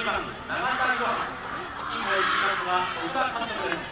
12番長岡亮金を引きのは小田監督です。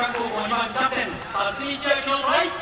Captain, our senior, right?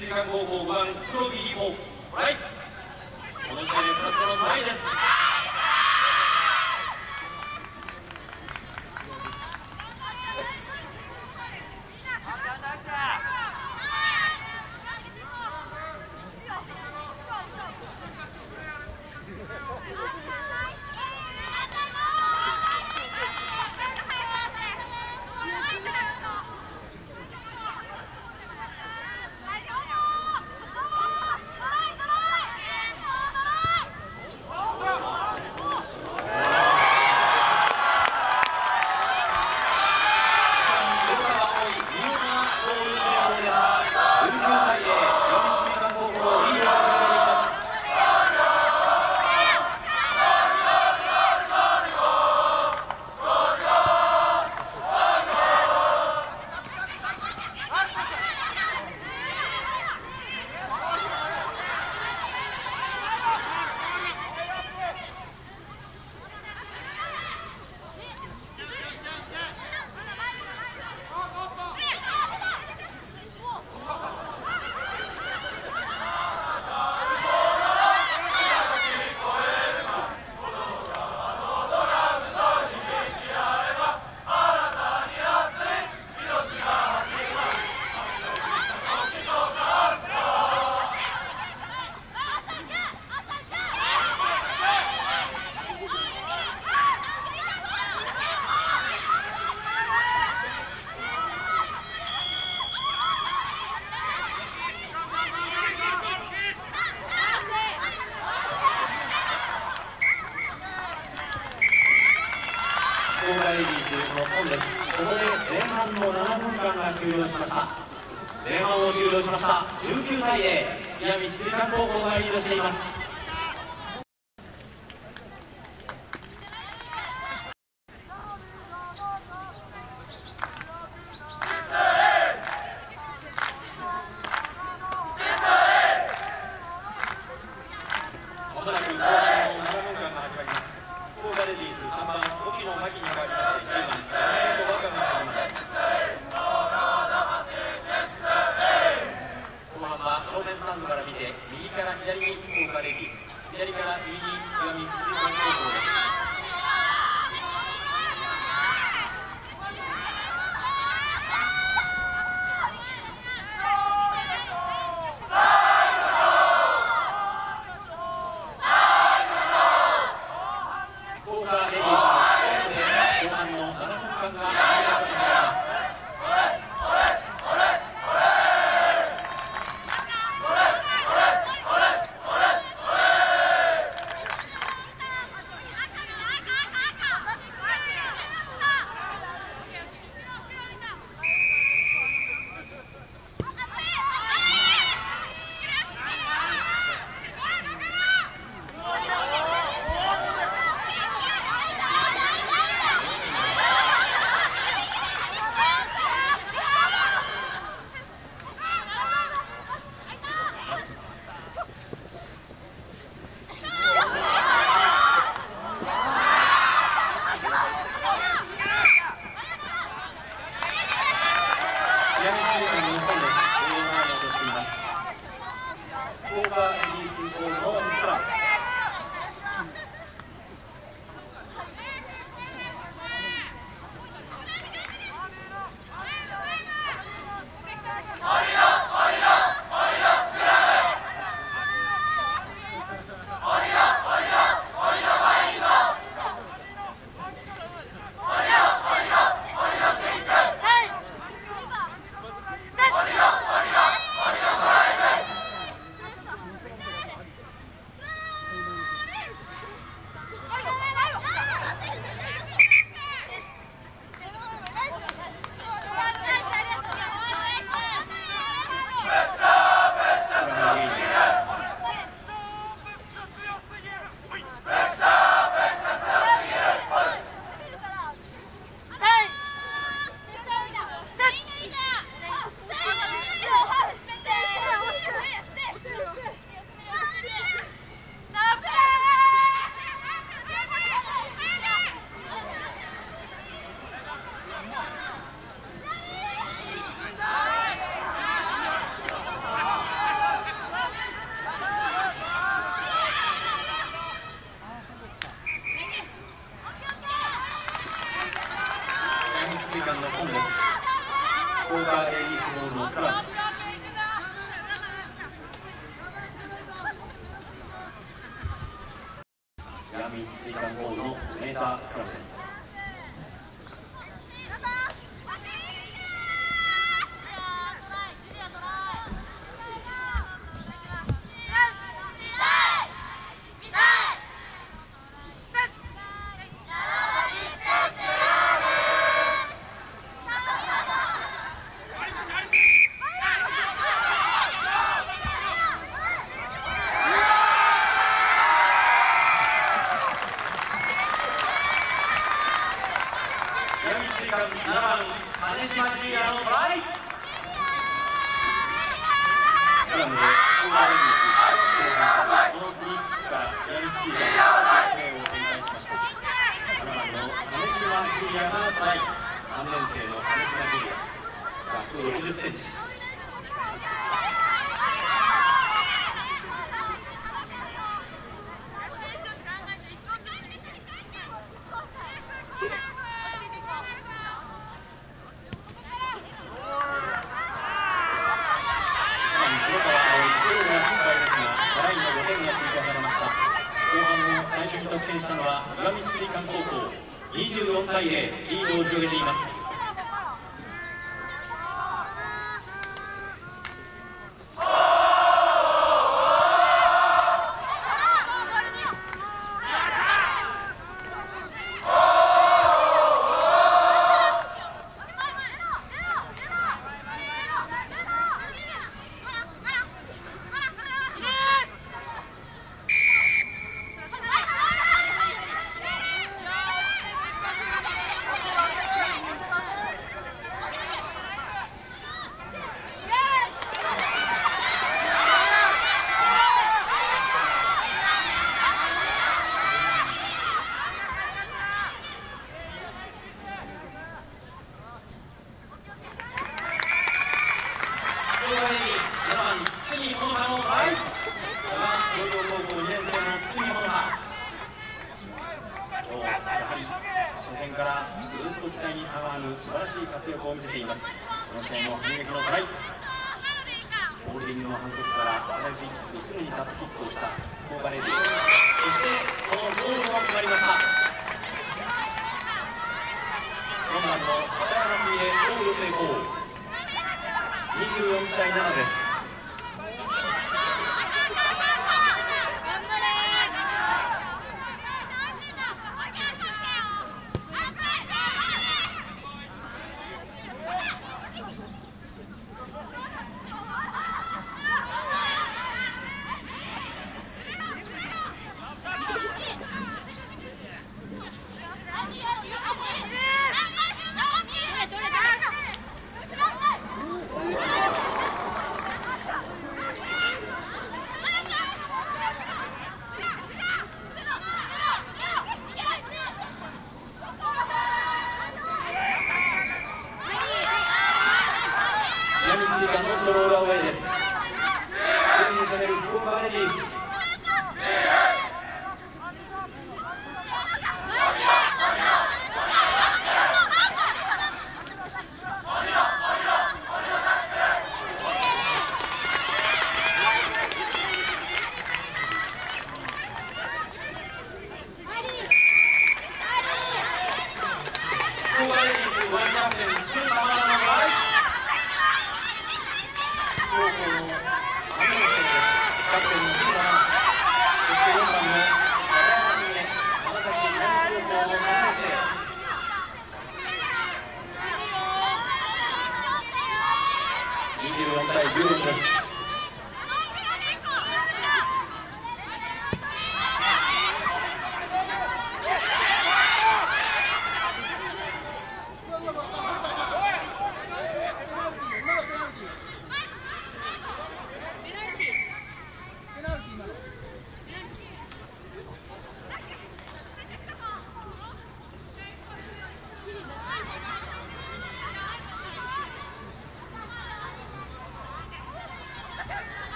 立理高校5番黒木里トライこの時点でプラの前です。回で石見智観高校がリードしています。間の本です。It's, this. 番の片24対7です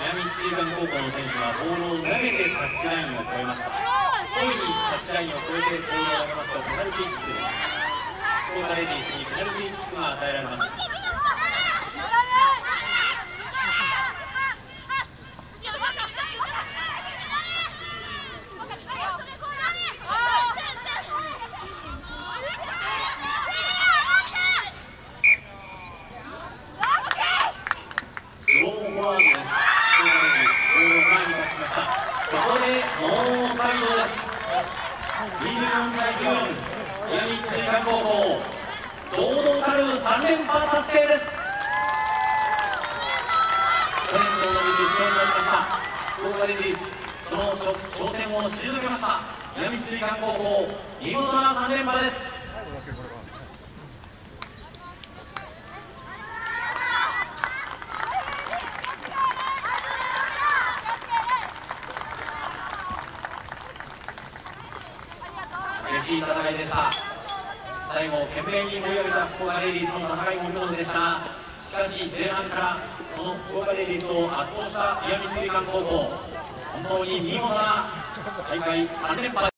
南水館高校の選手はボールを投げてタッチラインを越えました。故意にタッチラインを越えてボールを投げますとペナルティーキックです。福岡レディースにペナルティーキックが与えられます。しい戦いでした。最後懸命に追い上げた福岡レディースの戦いも見事でした。しかし前半からこの福岡レディースを圧倒した宮城水館高校。本当に見事な大会3連覇